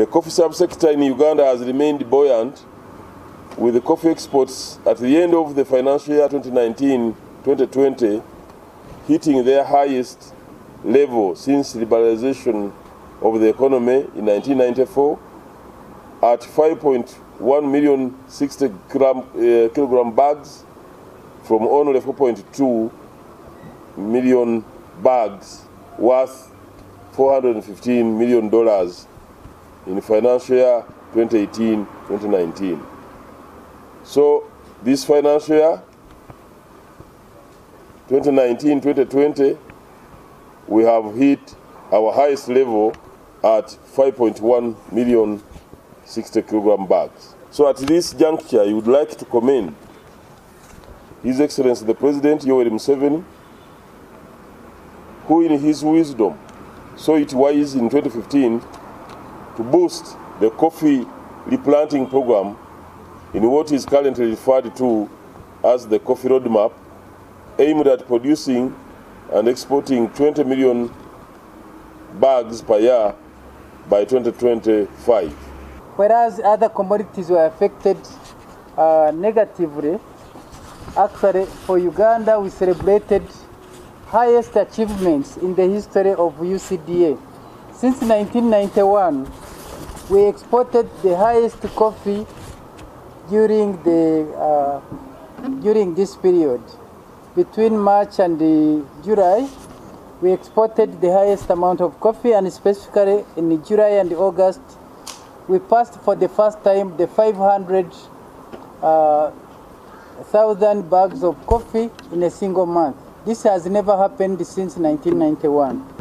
The coffee subsector in Uganda has remained buoyant, with the coffee exports at the end of the financial year 2019-2020 hitting their highest level since liberalization of the economy in 1994 at 5.1 million 60 gram, uh, kilogram bags from only 4.2 million bags worth 415 million dollars in financial year 2018-2019. So this financial year 2019-2020 we have hit our highest level at 5.1 million 60 kilogram bags. So at this juncture, I would like to commend His Excellency the President Yoweri Museveni, who in his wisdom saw it wise in 2015 to boost the coffee replanting program in what is currently referred to as the Coffee Roadmap, aimed at producing and exporting 20 million bags per year by 2025. Whereas other commodities were affected uh, negatively, actually for Uganda we celebrated highest achievements in the history of UCDA. Since 1991, we exported the highest coffee during, the, uh, during this period. Between March and July, we exported the highest amount of coffee and specifically in July and August, we passed for the first time the 500 uh, thousand bags of coffee in a single month. This has never happened since 1991.